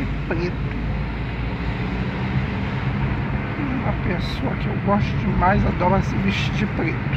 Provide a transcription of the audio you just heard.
É preto. Uma pessoa que eu gosto demais adora se vestir de preto.